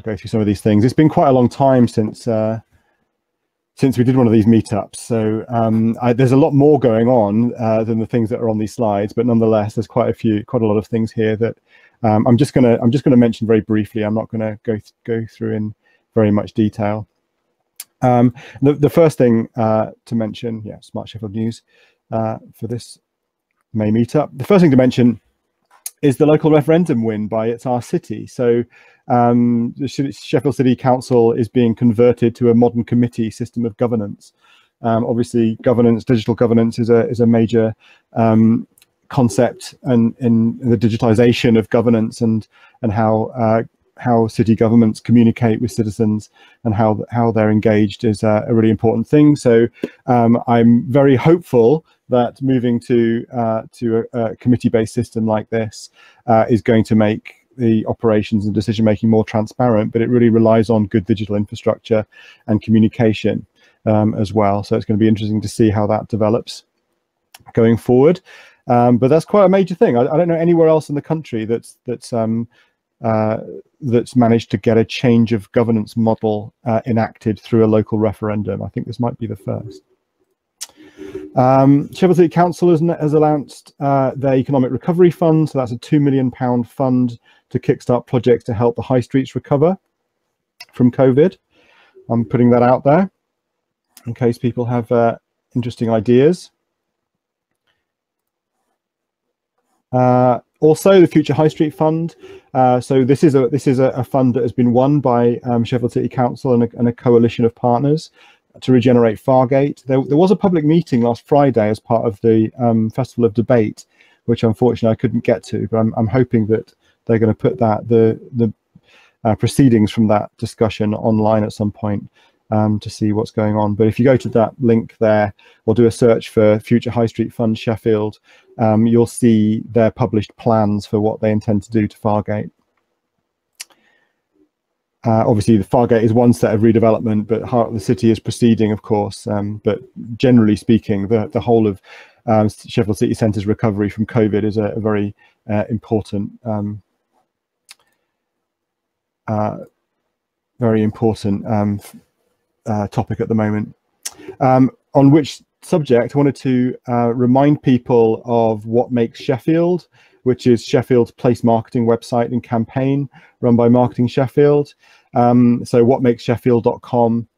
I'll go through some of these things. It's been quite a long time since uh, since we did one of these meetups. So um, I, there's a lot more going on uh, than the things that are on these slides, but nonetheless, there's quite a few, quite a lot of things here that um, I'm just gonna I'm just gonna mention very briefly. I'm not gonna go th go through in very much detail. Um, the, the first thing uh, to mention, yeah, Smart Sheffield News uh, for this May meetup. The first thing to mention is the local referendum win by It's Our City. So um, the Sheffield City Council is being converted to a modern committee system of governance. Um, obviously, governance, digital governance, is a is a major um, concept and in the digitization of governance and and how uh, how city governments communicate with citizens and how how they're engaged is a, a really important thing. So um, I'm very hopeful that moving to uh, to a, a committee-based system like this uh, is going to make the operations and decision making more transparent. But it really relies on good digital infrastructure and communication um, as well. So it's going to be interesting to see how that develops going forward. Um, but that's quite a major thing. I, I, don't know anywhere else in the country that's that's um, uh, that's managed to get a change of governance model uh, enacted through a local referendum. I think this might be the first. Um, City Council has, has announced uh, their economic recovery fund. So that's a £2 million fund to kickstart projects to help the high streets recover from COVID. I'm putting that out there in case people have uh, interesting ideas. Uh, also, the Future High Street Fund. Uh, so this is a this is a, a, fund that has been won by um, Sheffield City Council and a, and a, coalition of partners to regenerate Fargate. There, there, was a public meeting last Friday as part of the um, Festival of Debate, which unfortunately I couldn't get to. But I'm, I'm hoping that they're going to put that the the uh, proceedings from that discussion online at some point um, to see what's going on. But if you go to that link there or do a search for Future High Street Fund Sheffield, um, you'll see their published plans for what they intend to do to Fargate. Uh, obviously, the Fargate is one set of redevelopment, but Heart of the City is proceeding, of course. Um, but generally speaking, the, the whole of um, Sheffield City Centre's recovery from COVID is a, a very uh, important um, uh, very important um, uh, topic at the moment. Um, on which subject, I wanted to uh, remind people of what makes Sheffield, which is Sheffield's place marketing website and campaign run by Marketing Sheffield. Um, so whatmakessheffield.com.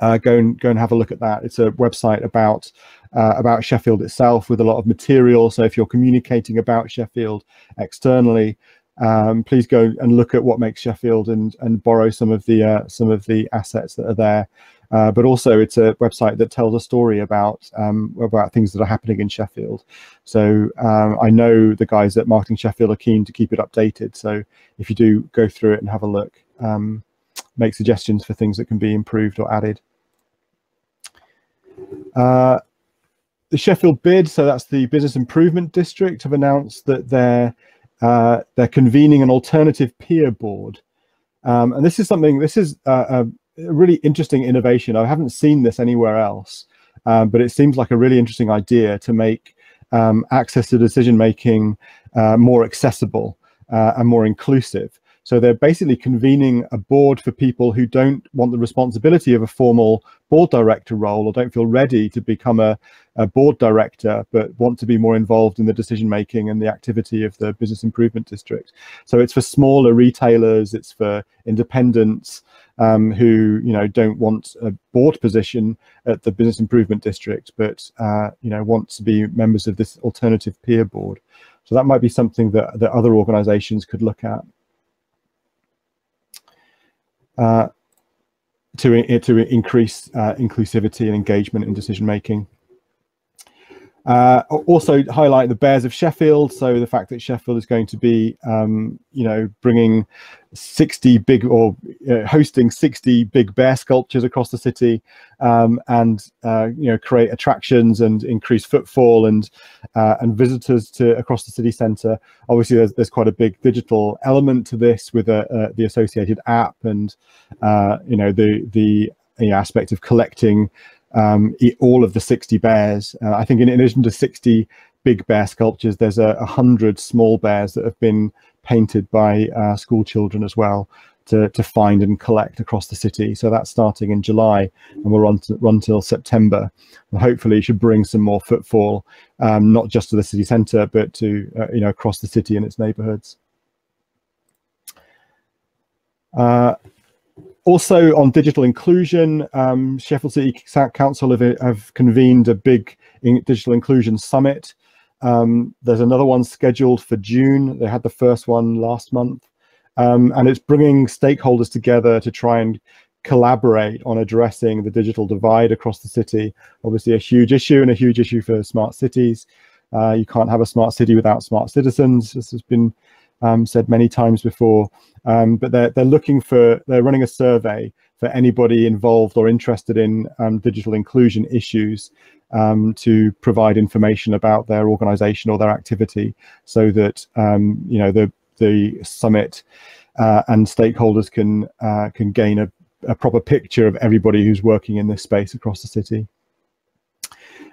Uh, go and go and have a look at that. It's a website about uh, about Sheffield itself with a lot of material. So if you're communicating about Sheffield externally, um, please go and look at what makes Sheffield and and borrow some of the uh, some of the assets that are there. Uh, but also, it's a website that tells a story about um, about things that are happening in Sheffield. So um, I know the guys at Marketing Sheffield are keen to keep it updated. So if you do go through it and have a look, um, make suggestions for things that can be improved or added. Uh, the Sheffield bid, so that's the Business Improvement District, have announced that they're uh, they're convening an alternative peer board. Um, and this is something, this is a, a, really interesting innovation. I haven't seen this anywhere else, um, but it seems like a really interesting idea to make um, access to decision making uh, more accessible uh, and more inclusive. So they're basically convening a board for people who don't want the responsibility of a formal board director role or don't feel ready to become a, a board director, but want to be more involved in the decision making and the activity of the business improvement district. So it's for smaller retailers, it's for independents um, who you know don't want a board position at the business improvement district, but uh, you know want to be members of this alternative peer board. So that might be something that, that other organizations could look at. Uh, to, to increase uh, inclusivity and engagement in decision making. Uh, also highlight the Bears of Sheffield. So the fact that Sheffield is going to be, um, you know, bringing 60 big or uh, hosting 60 big bear sculptures across the city um, and, uh, you know, create attractions and increase footfall and uh, and visitors to across the city centre. Obviously, there's, there's quite a big digital element to this with uh, the associated app and, uh, you know, the, the, the aspect of collecting um, all of the 60 bears. Uh, I think in, addition to 60 big bear sculptures, there's a, a hundred small bears that have been painted by uh, school children as well to, to find and collect across the city. So that's starting in July and will run, to, run till September. And hopefully it should bring some more footfall, um, not just to the city centre, but to, uh, you know, across the city and its neighbourhoods. Also on digital inclusion, um, Sheffield City Council have, have, convened a big digital inclusion summit. Um, there's another one scheduled for June. They had the first one last month. Um, and it's bringing stakeholders together to try and collaborate on addressing the digital divide across the city. Obviously a huge issue and a huge issue for smart cities. Uh, you can't have a smart city without smart citizens. This has been um, said many times before. Um, but they're, they're looking for, they're running a survey for anybody involved or interested in um, digital inclusion issues um, to provide information about their organization or their activity so that, um, you know, the, the summit uh, and stakeholders can, uh, can gain a, a proper picture of everybody who's working in this space across the city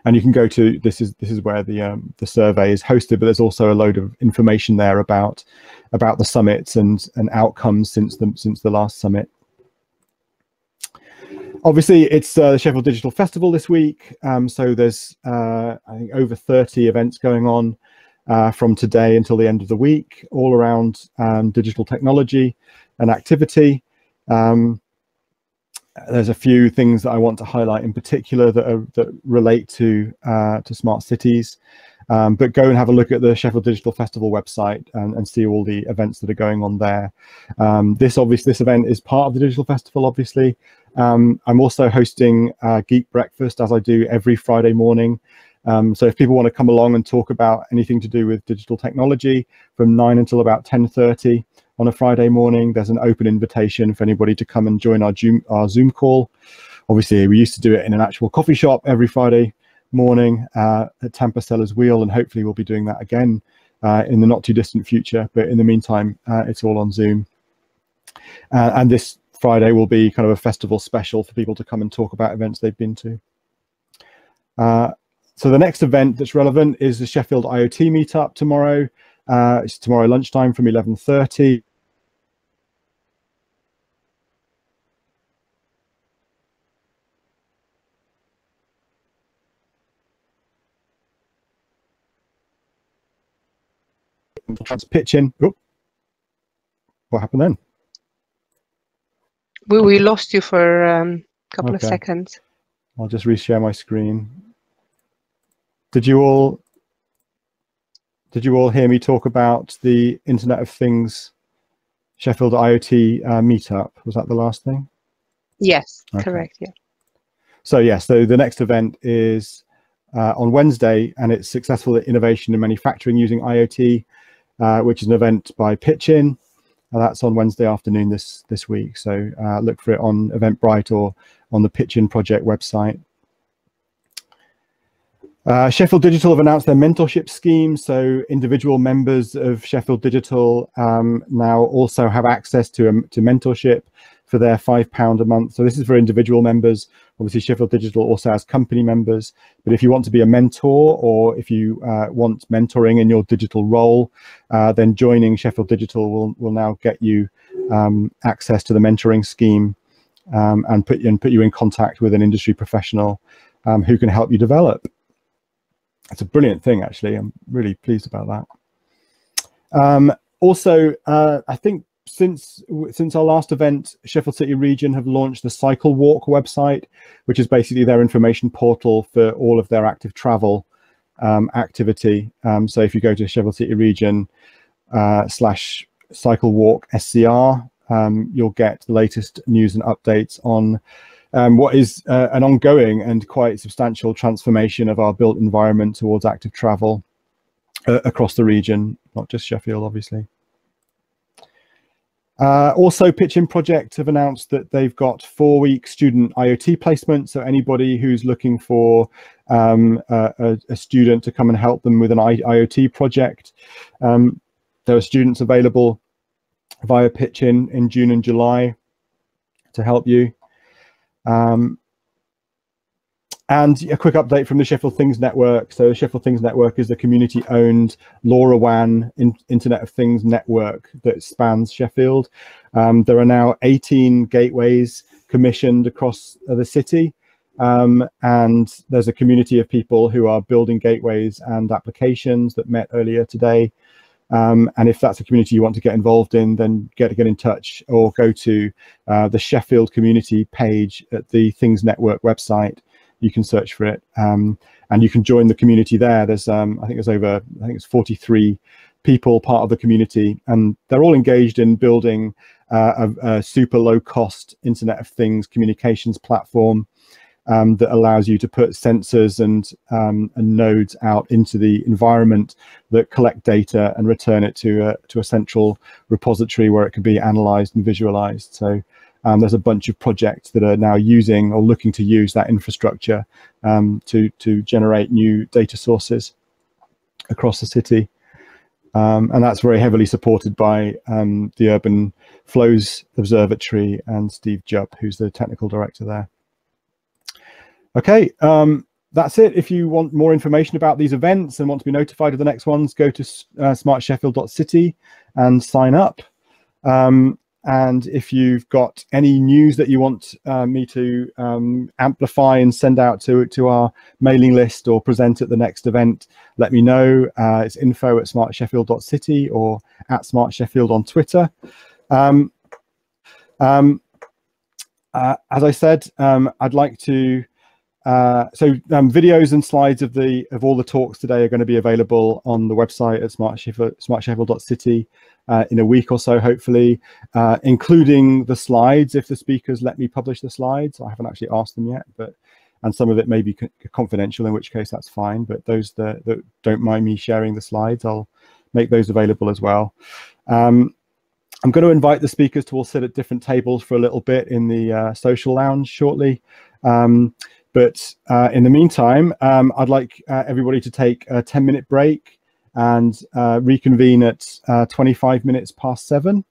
and you can go to this is this is where the um, the survey is hosted but there's also a load of information there about about the summits and and outcomes since the since the last summit. Obviously it's uh, the sheffield digital festival this week. Um, so there's uh, i think over 30 events going on uh, from today until the end of the week all around um, digital technology and activity. Um, there's a few things that I want to highlight in particular that are, that relate to uh, to smart cities. Um, but go and have a look at the Sheffield Digital Festival website and, and see all the events that are going on there. Um, this obviously this event is part of the Digital Festival. Obviously, um, I'm also hosting Geek Breakfast as I do every Friday morning. Um, so if people want to come along and talk about anything to do with digital technology from nine until about 10:30 on a Friday morning. There's an open invitation for anybody to come and join our Zoom, our Zoom call. Obviously, we used to do it in an actual coffee shop every Friday morning uh, at Tamper Sellers Wheel, and hopefully we'll be doing that again uh, in the not too distant future. But in the meantime, uh, it's all on Zoom. Uh, and this Friday will be kind of a festival special for people to come and talk about events they've been to. Uh, so the next event that's relevant is the Sheffield IoT meetup tomorrow. Uh, it's tomorrow lunchtime from 11.30. pitch in. Oh, what happened then? We, we lost you for um, a couple okay. of seconds. I'll just reshare my screen. Did you all did you all hear me talk about the Internet of Things Sheffield IoT uh, meetup? Was that the last thing? Yes, okay. correct. Yeah. So yeah, so the next event is uh, on Wednesday, and it's successful innovation in manufacturing using IoT, uh, which is an event by Pitchin. Uh, that's on Wednesday afternoon this this week. So uh, look for it on Eventbrite or on the Pitchin project website. Uh, Sheffield Digital have announced their mentorship scheme, so individual members of Sheffield Digital um, now also have access to um, to mentorship for their five pound a month. So this is for individual members. Obviously, Sheffield Digital also has company members. But if you want to be a mentor or if you uh, want mentoring in your digital role, uh, then joining Sheffield Digital will will now get you um, access to the mentoring scheme um, and put you and put you in contact with an industry professional um, who can help you develop it's a brilliant thing, actually. I'm really pleased about that. Um, also, uh, I think since since our last event, Sheffield City Region have launched the Cycle Walk website, which is basically their information portal for all of their active travel um, activity. Um, so if you go to Sheffield City Region uh, slash Cycle Walk SCR, um, you'll get the latest news and updates on um, what is uh, an ongoing and quite substantial transformation of our built environment towards active travel uh, across the region, not just Sheffield, obviously. Uh, also, Pitchin Project have announced that they've got four-week student IoT placement. So anybody who's looking for um, a, a, student to come and help them with an I IoT project, um, there are students available via Pitchin in June and July to help you. Um, and a quick update from the Sheffield Things Network. So the Sheffield Things Network is the community-owned LoRaWAN in, Internet of Things network that spans Sheffield. Um, there are now 18 gateways commissioned across the city. Um, and there's a community of people who are building gateways and applications that met earlier today. Um, and if that's a community you want to get involved in, then get get in touch or go to uh, the Sheffield community page at the Things Network website. You can search for it, um, and you can join the community there. There's um, I think there's over I think it's 43 people part of the community, and they're all engaged in building uh, a, a super low cost Internet of Things communications platform um, that allows you to put sensors and, um, and nodes out into the environment that collect data and return it to a, to a central repository where it can be analyzed and visualized. So um, there's a bunch of projects that are now using or looking to use that infrastructure um, to, to generate new data sources across the city. Um, and that's very heavily supported by um, the Urban Flows Observatory and Steve Jupp, who's the technical director there. Okay, um, that's it. If you want more information about these events and want to be notified of the next ones, go to uh, smartsheffield.city and sign up. Um, and if you've got any news that you want uh, me to um, amplify and send out to, to our mailing list or present at the next event, let me know. Uh, it's info at smartsheffield.city or at smartsheffield on Twitter. Um, um, uh, as I said, um, I'd like to uh, so um, videos and slides of the of all the talks today are going to be available on the website at smartsheffield.city uh, in a week or so, hopefully, uh, including the slides if the speakers let me publish the slides. I haven't actually asked them yet, but and some of it may be confidential, in which case that's fine. But those that, that, don't mind me sharing the slides, I'll make those available as well. Um, I'm going to invite the speakers to all sit at different tables for a little bit in the uh, social lounge shortly. Um, but uh, in the meantime, um, I'd like uh, everybody to take a 10 minute break and uh, reconvene at uh, 25 minutes past seven.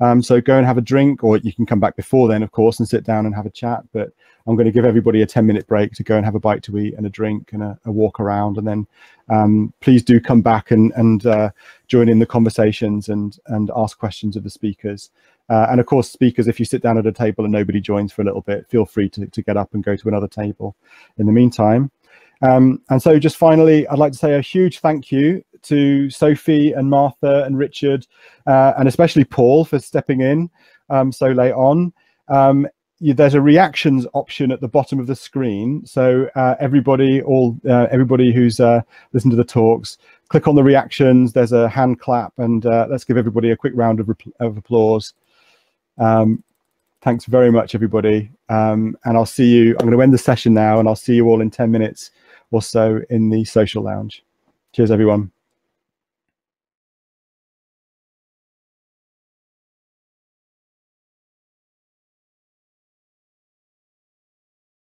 Um, so go and have a drink, or you can come back before then, of course, and sit down and have a chat. But I'm going to give everybody a 10 minute break to go and have a bite to eat and a drink and a, a walk around. And then um, please do come back and, and uh, join in the conversations and, and ask questions of the speakers. Uh, and of course, speakers, if you sit down at a table and nobody joins for a little bit, feel free to, to get up and go to another table in the meantime. Um, and so just finally, I'd like to say a huge thank you to Sophie and Martha and Richard, uh, and especially Paul for stepping in um, so late on. Um, you, there's a reactions option at the bottom of the screen. So uh, everybody, all uh, everybody who's uh, listened to the talks, click on the reactions. There's a hand clap, and uh, let's give everybody a quick round of, of applause. Um, thanks very much, everybody. Um, and I'll see you. I'm going to end the session now, and I'll see you all in 10 minutes or so in the social lounge. Cheers, everyone.